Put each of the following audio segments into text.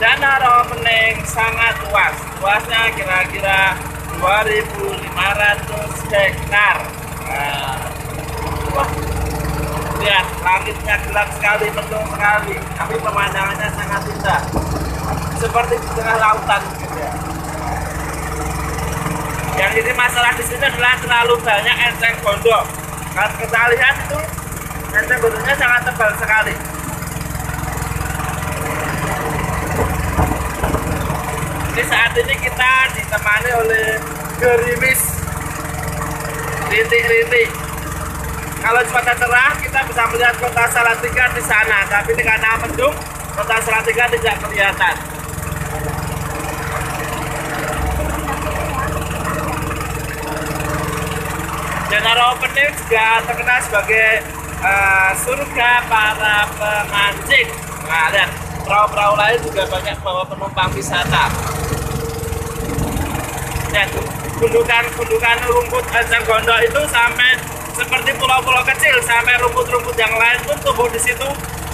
Danau Pening sangat luas. Luasnya kira-kira 2.500 hektar. Wah, lihat langitnya gelap sekali, mendung sekali, tapi pemandangannya sangat indah. Seperti di tengah lautan gitu ya. Yang jadi masalah di sini adalah terlalu banyak enceng gondok. Kalau kita lihat itu enceng gondoknya sangat tebal sekali. Saat ini kita ditemani oleh gerimis rintik-rintik. Kalau cuaca cerah kita bisa melihat kota Salatiga di sana, tapi ini karena mendung kota Salatiga tidak kelihatan. Danau Opening juga terkenal sebagai uh, surga para pemancing. Nah, lihat perahu-perahu lain juga banyak bawa penumpang wisata. Dan gundukan-gundukan rumput gondok itu sampai seperti pulau-pulau kecil sampai rumput-rumput yang lain pun tumbuh di situ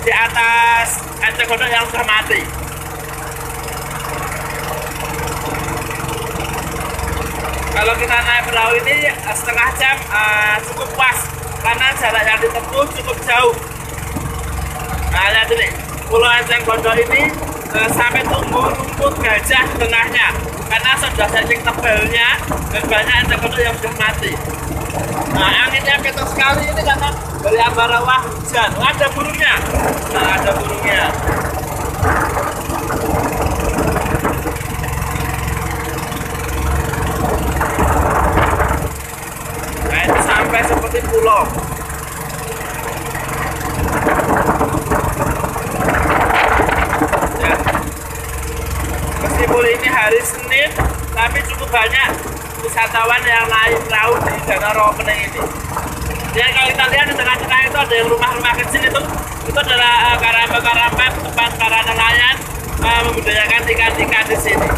di atas gondok yang sudah mati. Kalau kita naik perahu ini setengah jam uh, cukup pas karena jarak yang ditempuh cukup jauh. Nah, lihat ini, Pulau Gondok ini uh, sampai tumbuh rumput gajah tengahnya karena sudah saking tebalnya dan banyak gondok yang sudah mati. Nah, anginnya kencang sekali ini karena dari ambarawa hujan. Oh, ada burungnya. Nah, ada burungnya. Nah, itu sampai seperti pulau. Ya. Meskipun ini hari Senin, tapi cukup banyak wisatawan yang naik perahu di Danau Ropening ini. Dan kalau kita lihat di tengah-tengah itu ada yang rumah-rumah kecil itu, itu adalah uh, karamba-karamba tempat para nelayan uh, membudidayakan ikan-ikan di sini.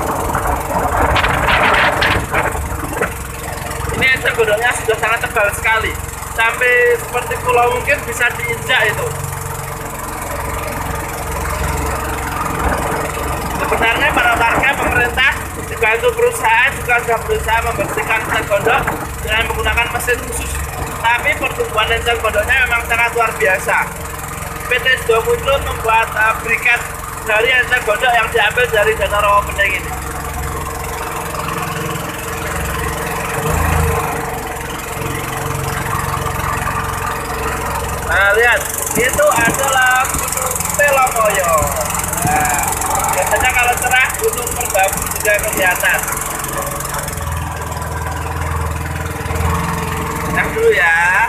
Ini gondoknya sudah sangat tebal sekali, sampai seperti pulau mungkin bisa diinjak itu. Sebenarnya para warga pemerintah dibantu perusahaan juga sudah berusaha membersihkan enceng gondok dengan menggunakan mesin khusus. Tapi pertumbuhan enceng gondoknya memang sangat luar biasa. PT Sidomutro membuat uh, briket dari enceng gondok yang diambil dari Danau Rawapening ini. Nah, lihat, itu adalah Gunung Telomoyo. Nah, biasanya kalau cerah gunung merbabu juga kelihatan. Yang dulu ya.